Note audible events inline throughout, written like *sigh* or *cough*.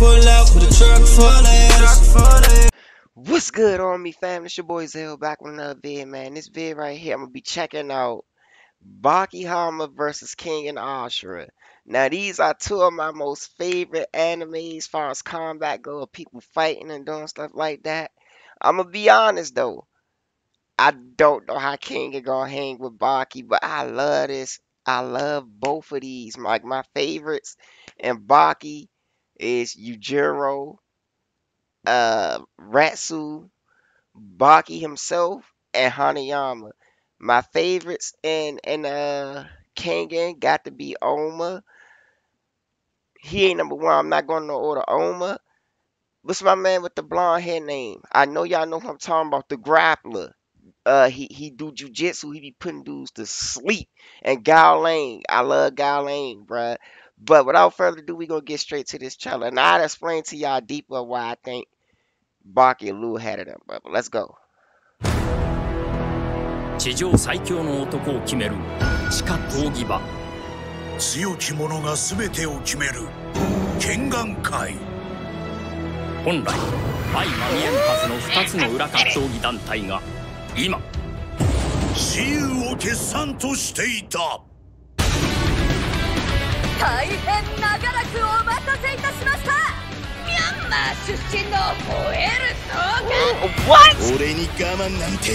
Rolling pull out with a truck full of haters. What's good on me, fam? It's your boy Zel back with another vid, man. This vid right here, I'm gonna be checking out Baki Hanma versus Kengan Ashura. Now, these are two of my most favorite animes as far as combat go, of people fighting and doing stuff like that. I'm gonna be honest though, I don't know how King is gonna hang with Baki, but I love this. I love both of these. Like my favorites and Baki is Yujiro, uh, Retsu, Baki himself, and Hanayama. My favorites in in uh got to be Ohma. He ain't number one. I'm not going to order Ohma. What's my man with the blonde hair name? I know y'all know who I'm talking about. The grappler. Uh, he he do jujitsu. He be putting dudes to sleep. And Gaolang. I love Gaolang, bruh. But without further ado, we gonna get straight to this challenge. And I'll explain to y'all deeper why I think Baki a little ahead of them, but let's go. 地上最強の男を決める地下闘技場強き者が全てを決める剣眼会本来相まみえんはずの2つの裏格闘技団体が今雌雄を決算としていた大変長らくお待たせいたしましたミャンマー出身の吠える動画俺に我慢なんて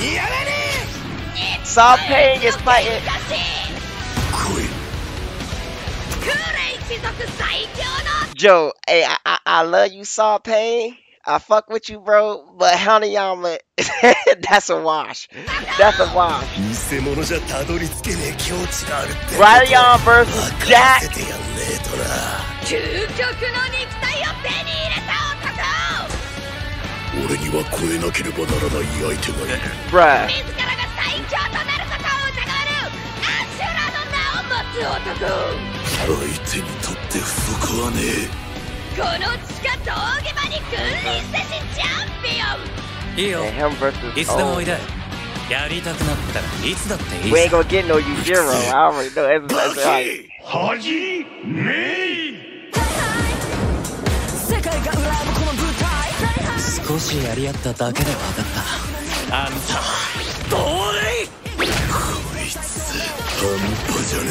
似合わねえ Joe, hey, I, I, I love you, Saw Paing. I fuck with you, bro, but honey, y'all, that's a wash. That's a wash. Ryan versus Jack. Bruh. 相手にとって不幸はねえ。この地下闘技場に君臨せしチャンピオン。いいよ。いつでもおい oh. で。やりたくなったらいつだっていい We ain't さ gonna get no Yujiro. I already know. It's like, 恥めい世界が羨むこの舞台少しやり合っただけで分かった。あんた。どれこいつ半端じゃね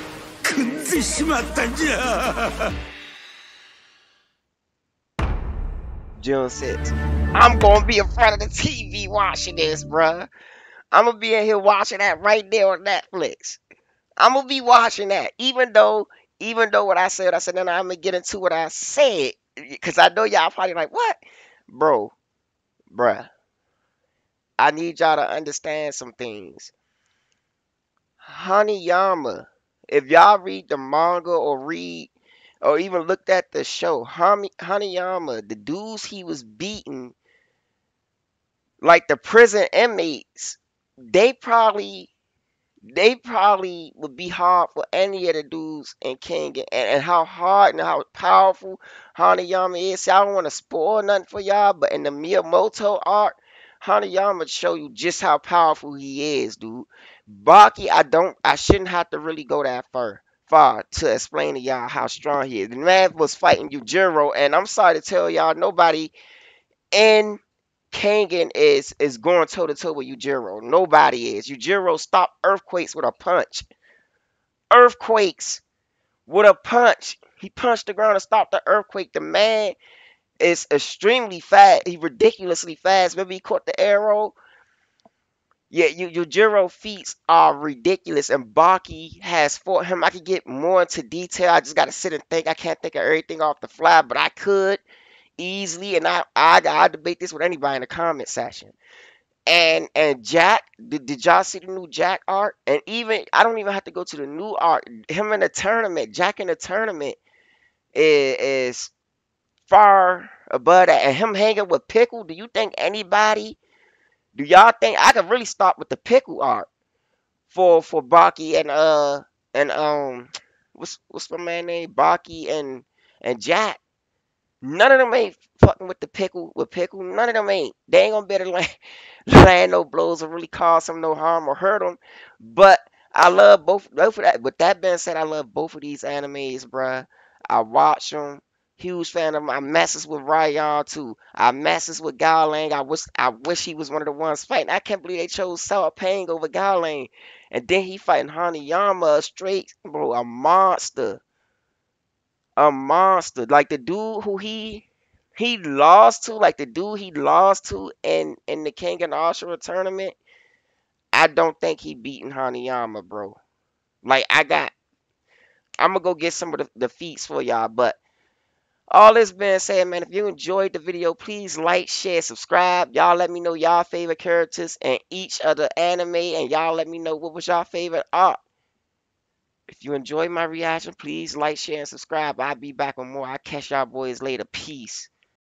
てしまったんじゃ June 6th. I'm gonna be in front of the TV watching this, bruh. I'm gonna be in here watching that right there on Netflix. I'm gonna be watching that, even though, even though what I said, I said, then I'm gonna get into what I said, because I know y'all probably like, what, bro, bruh. I need y'all to understand some things. Hanayama if y'all read the manga or read or even looked at the show, Hanayama, the dudes he was beating, like the prison inmates, they probably they probably would be hard for any of the dudes in Kengan, and how hard and how powerful Hanayama is. See, I don't want to spoil nothing for y'all, but in the Miyamoto art, Hanayama show you just how powerful he is, dude. Baki, I don't I shouldn't have to really go that far far to explain to y'all how strong he is. The man was fighting Yujiro, and I'm sorry to tell y'all, nobody in Kengan is is going toe to toe with Yujiro. Nobody is. Yujiro stopped earthquakes with a punch. Earthquakes with a punch. He punched the ground and stopped the earthquake. The man is extremely fast. He ridiculously fast. Maybe he caught the arrow. Yeah, you, Yujiro feats are ridiculous, and Baki has fought him. I could get more into detail. I just gotta sit and think. I can't think of everything off the fly, but I could easily, and I I I debate this with anybody in the comment section. And and Jack, did, did y'all see the new Jack art? And even I don't even have to go to the new art. Him in the tournament, Jack in the tournament, is, is far above that. And him hanging with Pickle, do you think anybody, do y'all think, I could really start with the Pickle art for, for Baki and, uh, and, um, what's, what's my man name? Baki and, and Jack. None of them ain't fucking with the pickle with pickle. None of them ain't. They ain't gonna better land, *laughs* land no blows or really cause them no harm or hurt them. But I love both. Both of that. With that being said, I love both of these animes, bruh. I watch them. Huge fan of them. I messes with Raian too. I messes with Gaolang. I wish I wish he was one of the ones fighting. I can't believe they chose Saw Paing over Gaolang. And then he fighting Hanayama straight, bro, a monster a monster. Like the dude who he he lost to, like the dude he lost to in in the Kengan Ashura tournament. I don't think he beaten Hanayama, bro. Like I got, I'm gonna go get some of the, the feats for y'all. But all this being said, man, if you enjoyed the video, please like, share, subscribe. Y'all let me know y'all favorite characters in each other anime, and y'all let me know what was y'all favorite art. If you enjoyed my reaction, please like, share, and subscribe. I'll be back with more. I'll catch y'all boys later. Peace.